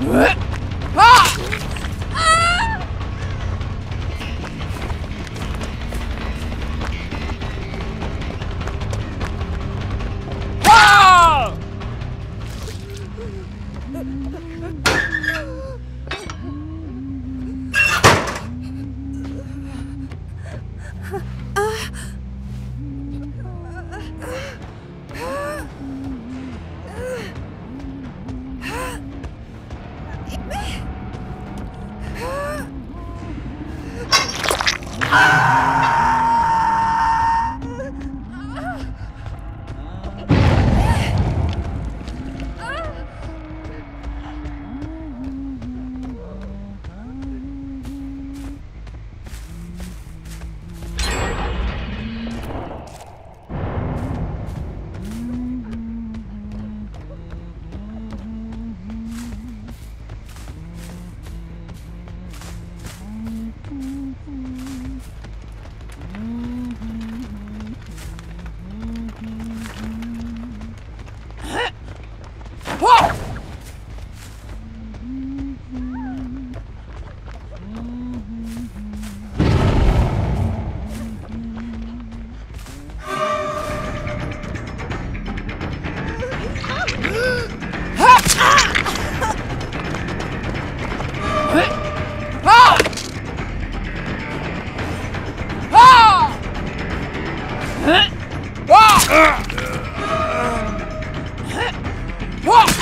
What? Whoa!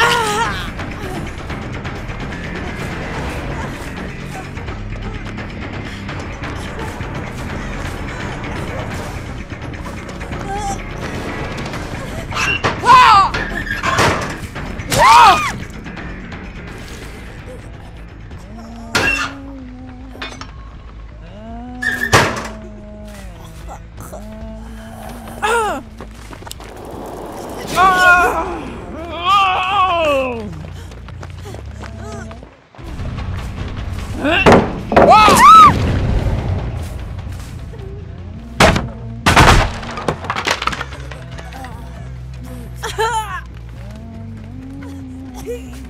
Thank you.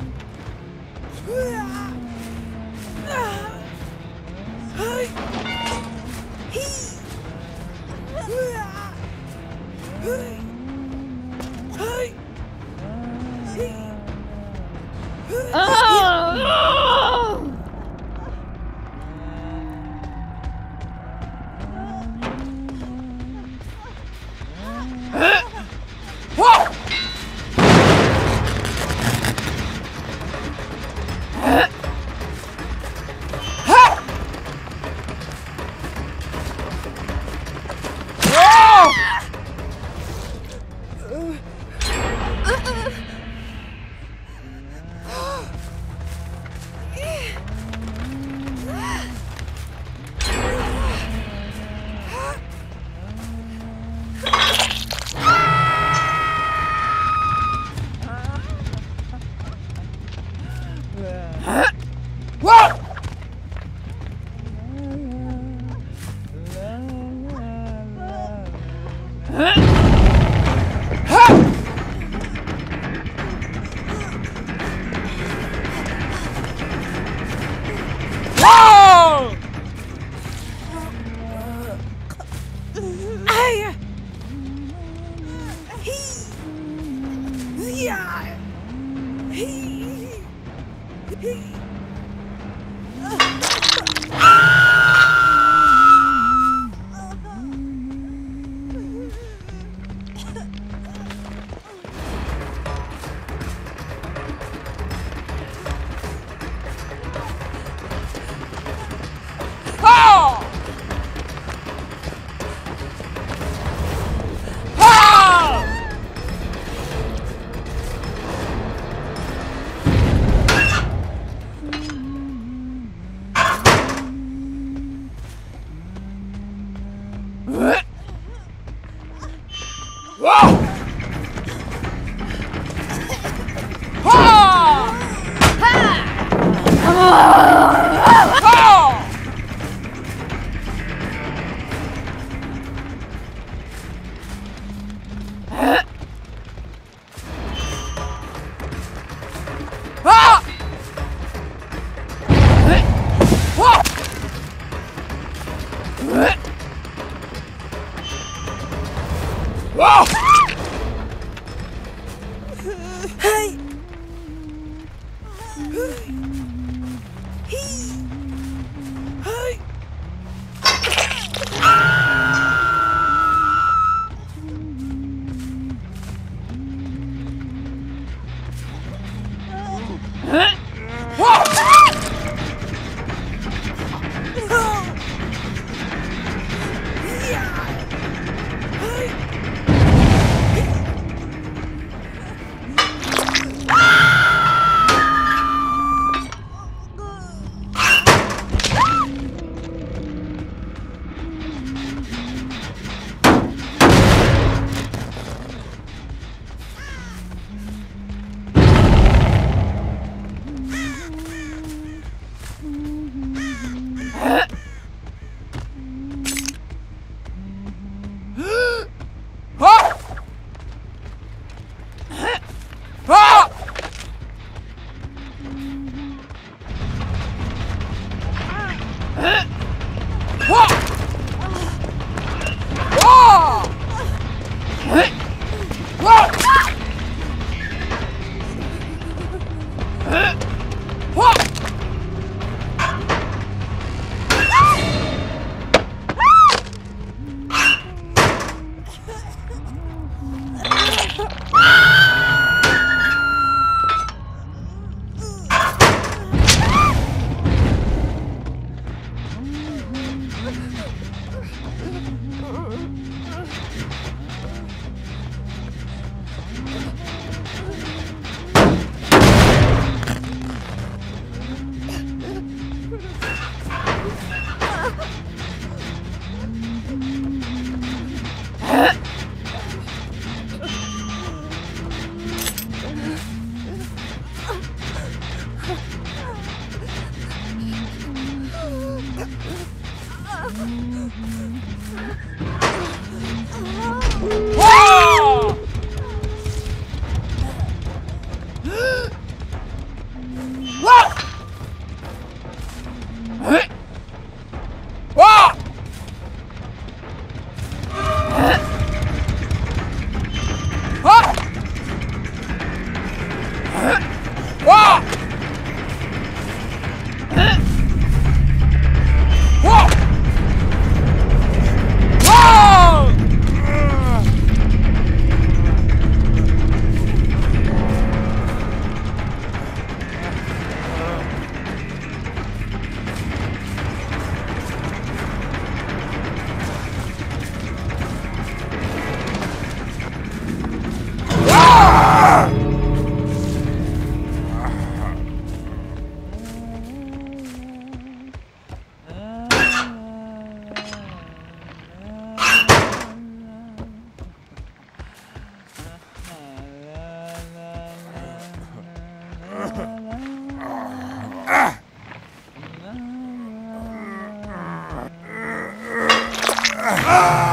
Ah!